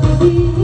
be